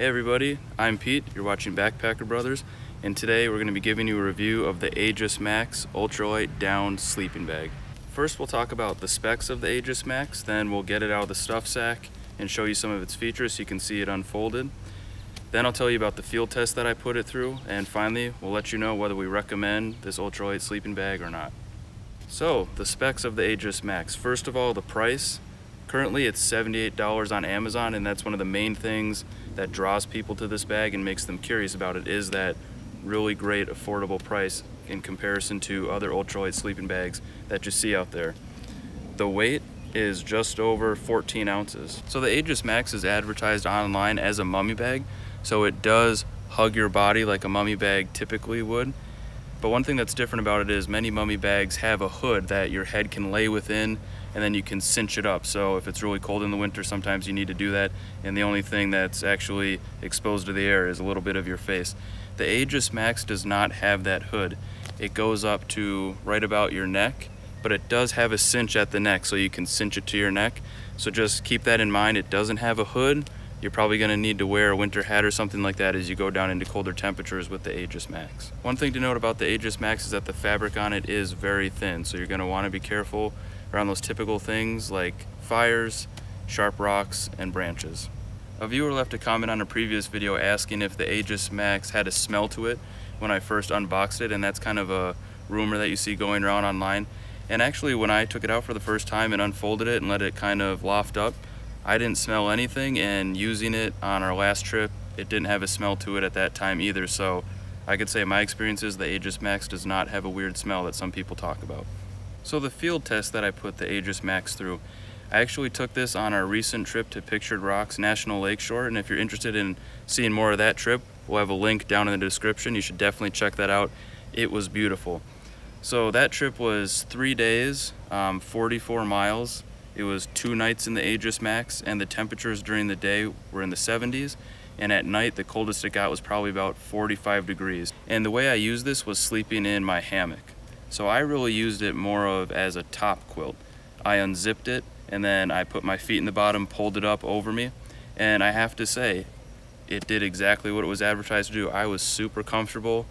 everybody, I'm Pete, you're watching Backpacker Brothers, and today we're going to be giving you a review of the Aegis Max Ultralight Down Sleeping Bag. First we'll talk about the specs of the Aegis Max, then we'll get it out of the stuff sack and show you some of its features so you can see it unfolded. Then I'll tell you about the field test that I put it through, and finally we'll let you know whether we recommend this ultralight sleeping bag or not. So, the specs of the Aegis Max. First of all, the price. Currently it's $78 on Amazon and that's one of the main things that draws people to this bag and makes them curious about it is that really great affordable price in comparison to other ultralight sleeping bags that you see out there. The weight is just over 14 ounces. So the Aegis Max is advertised online as a mummy bag, so it does hug your body like a mummy bag typically would. But one thing that's different about it is many mummy bags have a hood that your head can lay within and then you can cinch it up. So if it's really cold in the winter, sometimes you need to do that. And the only thing that's actually exposed to the air is a little bit of your face. The Aegis Max does not have that hood. It goes up to right about your neck, but it does have a cinch at the neck, so you can cinch it to your neck. So just keep that in mind. It doesn't have a hood, you're probably going to need to wear a winter hat or something like that as you go down into colder temperatures with the Aegis Max. One thing to note about the Aegis Max is that the fabric on it is very thin, so you're going to want to be careful around those typical things like fires, sharp rocks, and branches. A viewer left a comment on a previous video asking if the Aegis Max had a smell to it when I first unboxed it, and that's kind of a rumor that you see going around online. And actually, when I took it out for the first time and unfolded it and let it kind of loft up, I didn't smell anything and using it on our last trip, it didn't have a smell to it at that time either. So I could say my experience is the Aegis Max does not have a weird smell that some people talk about. So the field test that I put the Aegis Max through, I actually took this on our recent trip to Pictured Rocks National Lakeshore. And if you're interested in seeing more of that trip, we'll have a link down in the description. You should definitely check that out. It was beautiful. So that trip was three days, um, 44 miles, it was two nights in the Aegis Max, and the temperatures during the day were in the 70s. And at night, the coldest it got was probably about 45 degrees. And the way I used this was sleeping in my hammock. So I really used it more of as a top quilt. I unzipped it, and then I put my feet in the bottom, pulled it up over me. And I have to say, it did exactly what it was advertised to do. I was super comfortable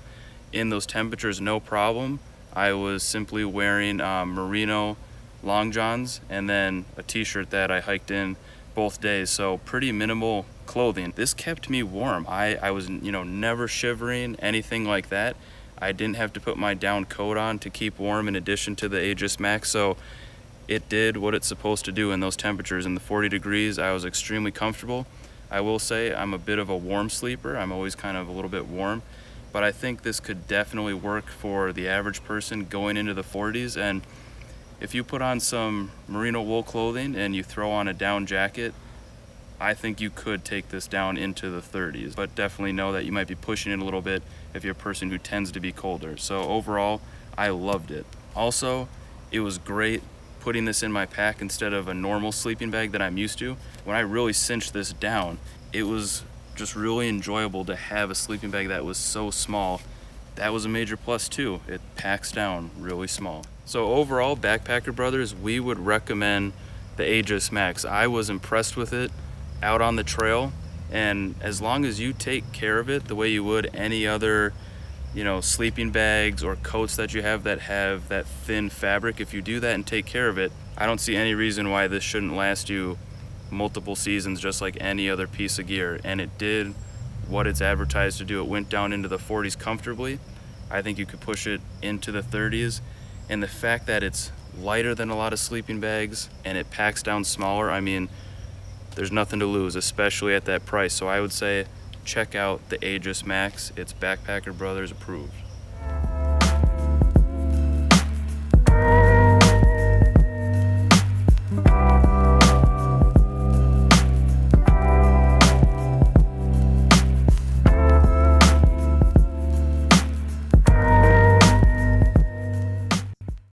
in those temperatures, no problem. I was simply wearing um, merino long johns and then a t-shirt that I hiked in both days. So pretty minimal clothing. This kept me warm. I, I was you know never shivering anything like that. I didn't have to put my down coat on to keep warm in addition to the Aegis Max. So it did what it's supposed to do in those temperatures. In the 40 degrees I was extremely comfortable. I will say I'm a bit of a warm sleeper. I'm always kind of a little bit warm. But I think this could definitely work for the average person going into the 40s and if you put on some merino wool clothing and you throw on a down jacket, I think you could take this down into the 30s, but definitely know that you might be pushing it a little bit if you're a person who tends to be colder. So overall, I loved it. Also, it was great putting this in my pack instead of a normal sleeping bag that I'm used to. When I really cinched this down, it was just really enjoyable to have a sleeping bag that was so small. That was a major plus too. It packs down really small. So overall, Backpacker Brothers, we would recommend the Aegis Max. I was impressed with it out on the trail. And as long as you take care of it the way you would any other, you know, sleeping bags or coats that you have that have that thin fabric, if you do that and take care of it, I don't see any reason why this shouldn't last you multiple seasons just like any other piece of gear. And it did what it's advertised to do. It went down into the 40s comfortably. I think you could push it into the 30s and the fact that it's lighter than a lot of sleeping bags and it packs down smaller, I mean, there's nothing to lose, especially at that price. So I would say check out the Aegis Max. It's Backpacker Brothers approved.